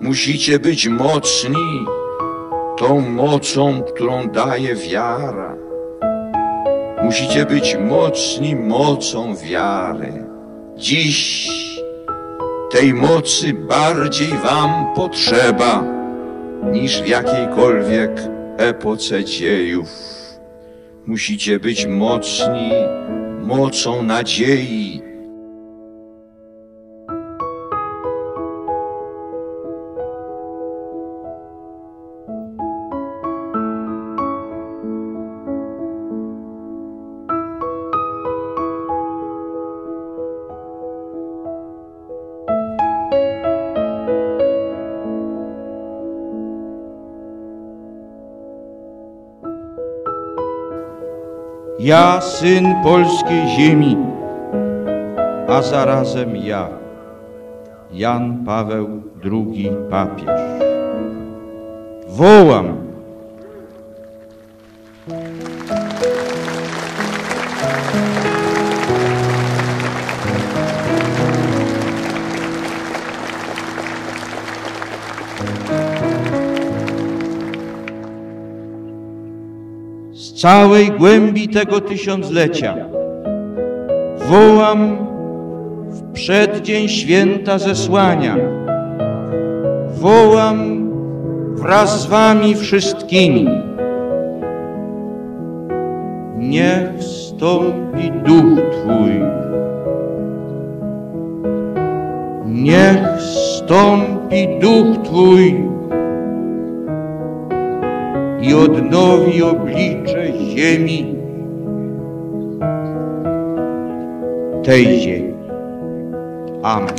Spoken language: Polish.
Musicie być mocni tą mocą, którą daje wiara. Musicie być mocni mocą wiary. Dziś tej mocy bardziej wam potrzeba niż w jakiejkolwiek epoce dziejów. Musicie być mocni mocą nadziei. Ja, syn polskiej ziemi, a zarazem ja, Jan Paweł II papież. Wołam, z całej głębi tego tysiąclecia wołam w przeddzień święta zesłania. Wołam wraz z wami wszystkimi. Niech stąpi duch Twój. Niech stąpi duch Twój i odnowi oblicze ziemi, tej ziemi. Amen.